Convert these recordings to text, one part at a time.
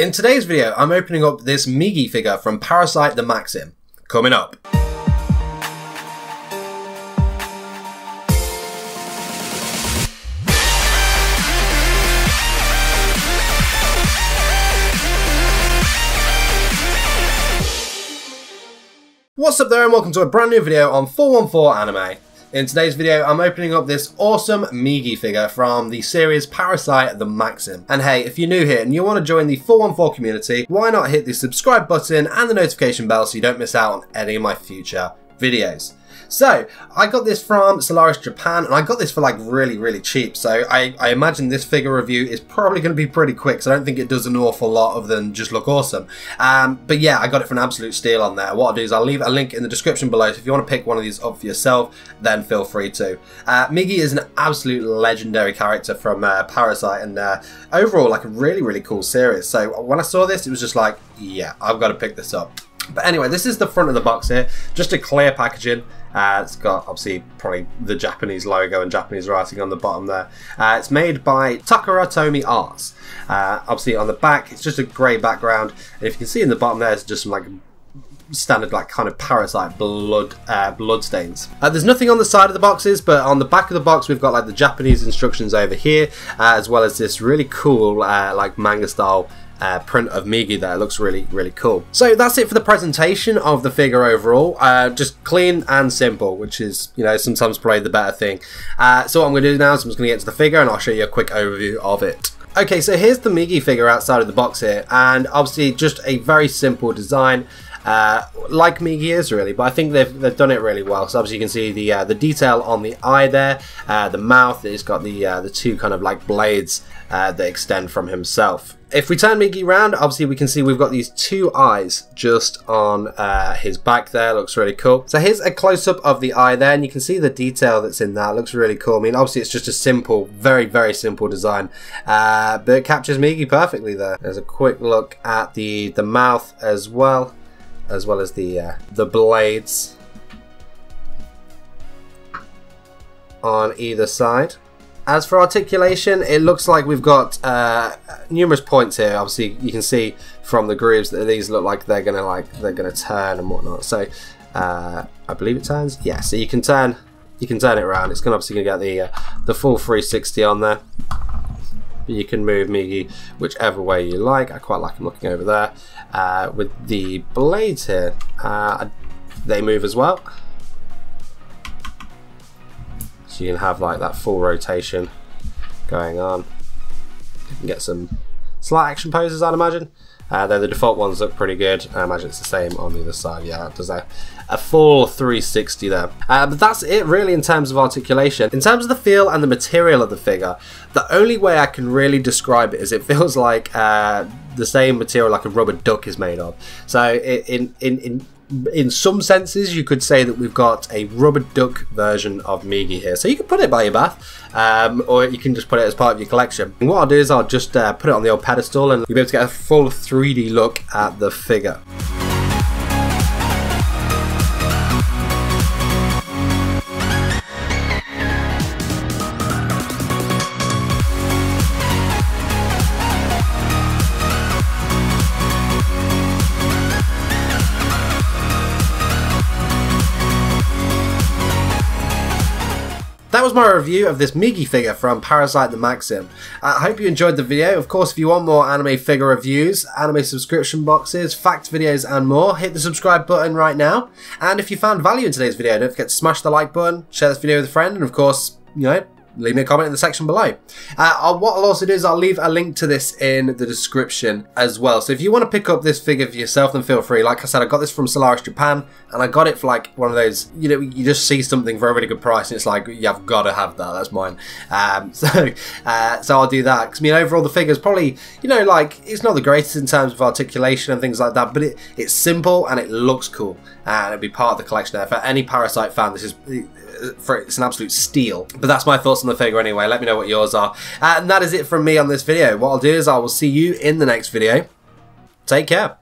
In today's video, I'm opening up this Migi figure from Parasyte the Maxim. Coming up. What's up there and welcome to a brand new video on 414 Anime. In today's video, I'm opening up this awesome Migi figure from the series Parasyte the Maxim. And hey, if you're new here and you want to join the 414 community, why not hit the subscribe button and the notification bell so you don't miss out on any of my future videos. So, I got this from Solaris Japan, and I got this for like really, really cheap. So, I, I imagine this figure review is probably going to be pretty quick, so I don't think it does an awful lot other than just look awesome. Um, but yeah, I got it for an absolute steal on there. What I'll do is I'll leave a link in the description below, so if you want to pick one of these up for yourself, then feel free to. Uh, Migi is an absolute legendary character from uh, Parasyte, and uh, overall, like a really, really cool series. So, when I saw this, it was just like, yeah, I've got to pick this up. But anyway, this is the front of the box here. Just a clear packaging. Uh, it's got obviously probably the Japanese logo and Japanese writing on the bottom there. Uh, it's made by Takara Tomy Arts. Uh, obviously on the back, it's just a grey background. And if you can see in the bottom there, it's just some like standard like kind of parasite blood uh, blood stains. Uh, there's nothing on the side of the boxes, but on the back of the box we've got like the Japanese instructions over here, uh, as well as this really cool uh, like manga style uh, print of Migi there. It looks really, really cool. So that's it for the presentation of the figure overall. Uh, just clean and simple, which is, you know, sometimes probably the better thing. Uh, so what I'm going to do now is I'm just going to get to the figure and I'll show you a quick overview of it. Okay, so here's the Migi figure outside of the box here, and obviously just a very simple design. Uh, like Migi is really, but I think they've, they've done it really well. So obviously you can see the uh, the detail on the eye there, uh, the mouth. It's got the uh, the two kind of like blades uh, that extend from himself. If we turn Migi round, obviously we can see we've got these two eyes just on uh, his back there. Looks really cool. So here's a close-up of the eye there, and you can see the detail that's in that. Looks really cool. I mean, obviously it's just a simple, very, very simple design, but it captures Migi perfectly there. There's a quick look at the, the mouth as well, as well as the, uh, the blades on either side. As for articulation, it looks like we've got uh, numerous points here. Obviously, you can see from the grooves that these look like they're gonna like they're gonna turn and whatnot. So uh, I believe it turns. Yeah, so you can turn you can turn it around. It's gonna obviously gonna get the uh, the full 360 on there. But you can move me whichever way you like. I quite like him looking over there. Uh, with the blades here, uh, they move as well So you can have like that full rotation going on. You can get some slight action poses, I'd imagine. Uh, though the default ones look pretty good. I imagine it's the same on the other side. Yeah, it does a, a full 360 there. Uh, but that's it really in terms of articulation. In terms of the feel and the material of the figure, the only way I can really describe it is it feels like uh, the same material like a rubber duck is made of. So in, in, in in some senses, you could say that we've got a rubber duck version of Migi here. So you can put it by your bath, um, or you can just put it as part of your collection. And what I'll do is I'll just uh, put it on the old pedestal and you'll be able to get a full 3D look at the figure. That was my review of this Migi figure from Parasyte the Maxim. Uh, I hope you enjoyed the video. Of course, if you want more anime figure reviews, anime subscription boxes, fact videos and more, hit the subscribe button right now. And if you found value in today's video, don't forget to smash the like button, share this video with a friend, and of course, you know, leave me a comment in the section below. Uh, what I'll also do is I'll leave a link to this in the description as well. So if you want to pick up this figure for yourself, then feel free. Like I said, I got this from Solaris Japan, and I got it for like one of those, you know, you just see something for a really good price, and it's like, yeah, I've got to have that. That's mine. Um, so, uh, so I'll do that. Because I mean, overall, the figure's probably, you know, like it's not the greatest in terms of articulation and things like that, but it, it's simple and it looks cool, and it'll be part of the collection there. For any Parasyte fan, this is for it's an absolute steal. But that's my thoughts on the figure anyway. Let me know what yours are. And that is it from me on this video. What I'll do is I will see you in the next video. Take care.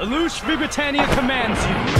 Lelouch vi Britannia commands you.